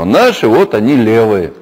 Но наши вот они левые.